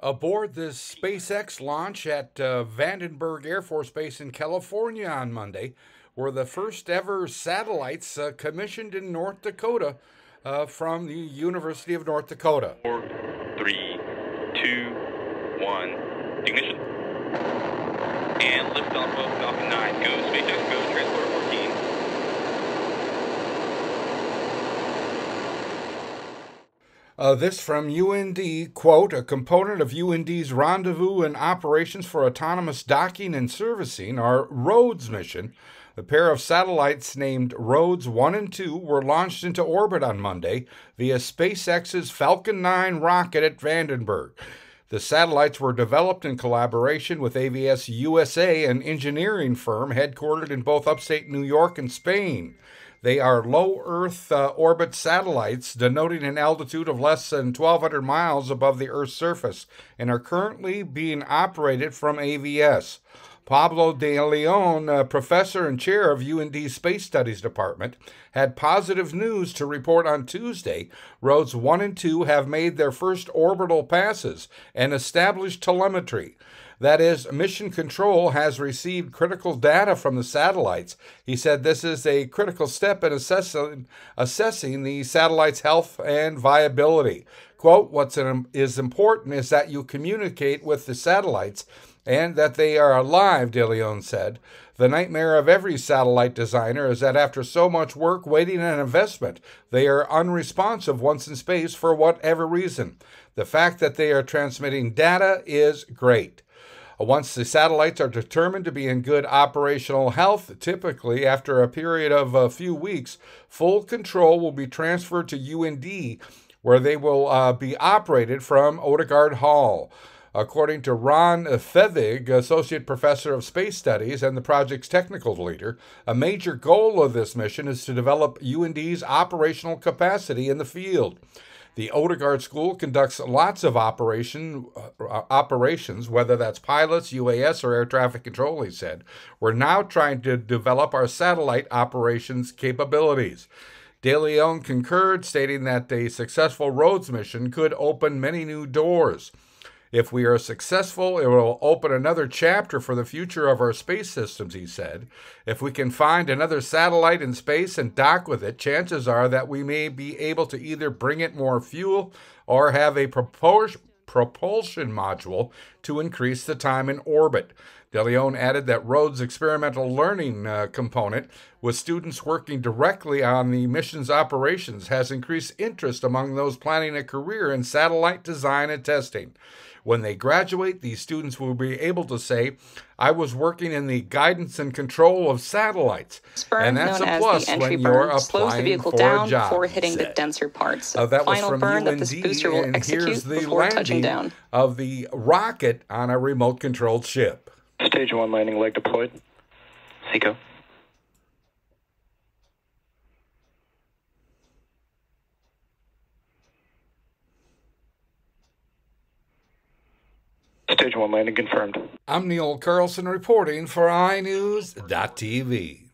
aboard the SpaceX launch at uh, Vandenberg Air Force Base in California on Monday were the first ever satellites uh, commissioned in North Dakota uh, from the University of North Dakota. Four, three, two, one, ignition. And liftoff of Falcon 9. Go, SpaceX, go, Transporter 14. Uh, this from UND, quote, a component of UND's rendezvous and operations for autonomous docking and servicing, our ROADS mission. The pair of satellites named ROADS 1 and 2 were launched into orbit on Monday via SpaceX's Falcon 9 rocket at Vandenberg. The satellites were developed in collaboration with AVS USA, an engineering firm headquartered in both upstate New York and Spain. They are low Earth uh, orbit satellites denoting an altitude of less than 1,200 miles above the Earth's surface and are currently being operated from AVS. Pablo de Leon, uh, professor and chair of UND's Space Studies Department, had positive news to report on Tuesday. ROADS 1 and 2 have made their first orbital passes and established telemetry. That is, Mission Control has received critical data from the satellites. He said this is a critical step in assessing, assessing the satellite's health and viability. Quote, What is important is that you communicate with the satellites and that they are alive, De Leon said. The nightmare of every satellite designer is that after so much work, waiting, and investment, they are unresponsive once in space for whatever reason. The fact that they are transmitting data is great. Once the satellites are determined to be in good operational health, typically after a period of a few weeks, full control will be transferred to UND, where they will uh, be operated from Odegard Hall. According to Ron Fevig, Associate Professor of Space Studies and the project's technical leader, a major goal of this mission is to develop UND's operational capacity in the field. The Odegard School conducts lots of operation uh, operations, whether that's pilots, UAS, or air traffic control. He said, "We're now trying to develop our satellite operations capabilities." De Leon concurred, stating that a successful ROADS mission could open many new doors. If we are successful, it will open another chapter for the future of our space systems, he said. If we can find another satellite in space and dock with it, chances are that we may be able to either bring it more fuel or have a propulsion module to increase the time in orbit. De Leon added that ROADS' experimental learning uh, component, with students working directly on the mission's operations, has increased interest among those planning a career in satellite design and testing. When they graduate, these students will be able to say, I was working in the guidance and control of satellites. Burn, and that's a plus when you're applying slows the vehicle for down a job, before hitting the denser parts. Uh, that Final was from burn UND, that this booster will execute the before touching down. Of the rocket on a remote controlled ship. Stage one landing leg deployed. Seco. Stage one landing confirmed. I'm Neil Carlson reporting for iNewZ.TV.